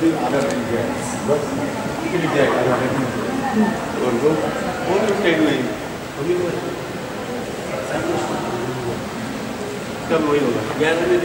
the other Indians. But he reject other Indians. Although, what you tell me? कब वही होगा ग्यारह में